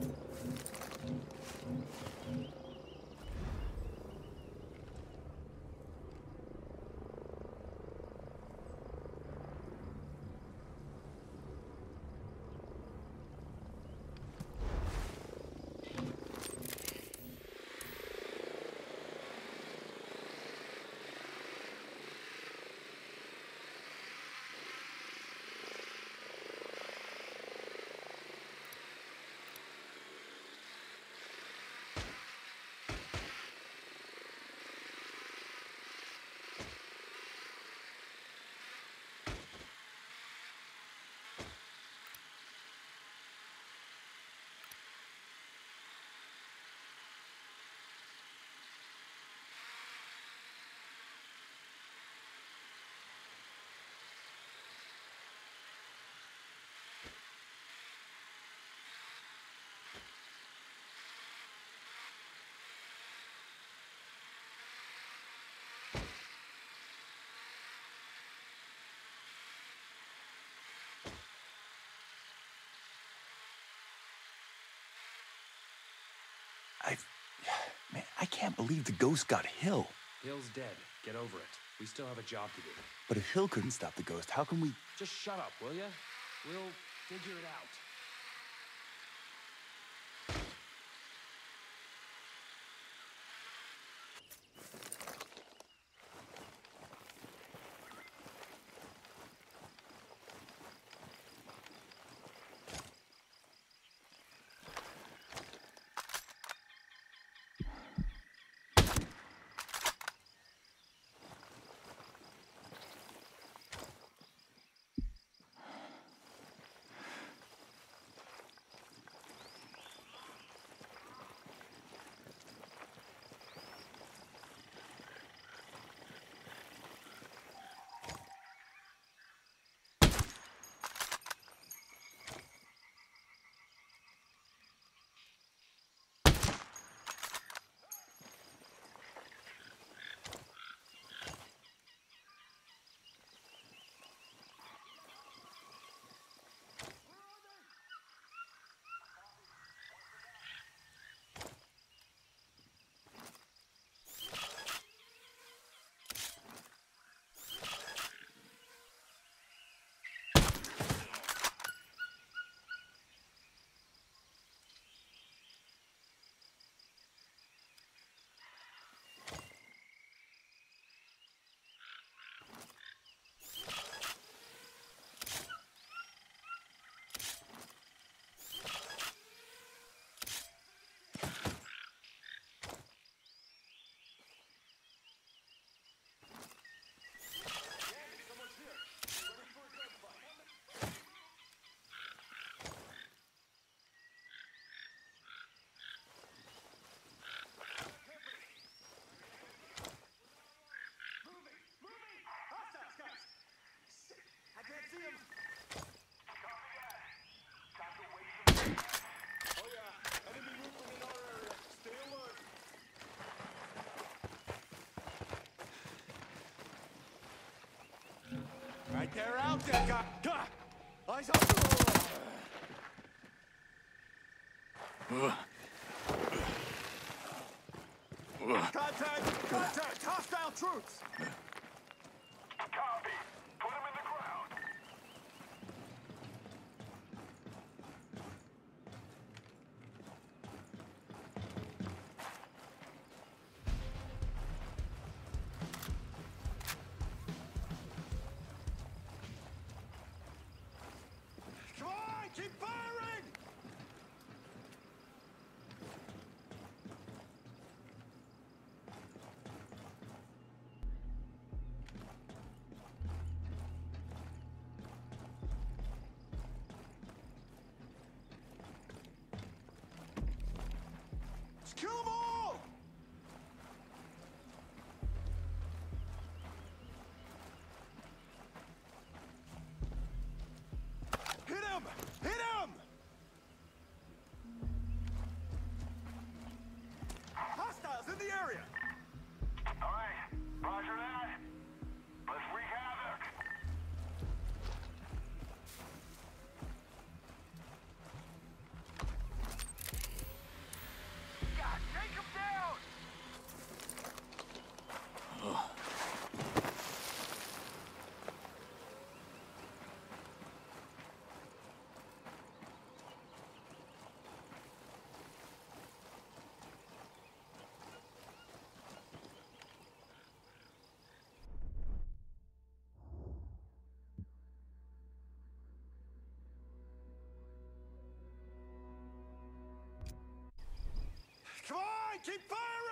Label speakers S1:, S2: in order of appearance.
S1: 对。I... Man, I can't believe the ghost got Hill.
S2: Hill's dead. Get over it. We still have a job to do.
S1: But if Hill couldn't stop the ghost, how can we...
S2: Just shut up, will ya? We'll figure it out.
S3: Right there, out there, guy. Eyes on the Contact! Contact! Hostile troops! Keep firing!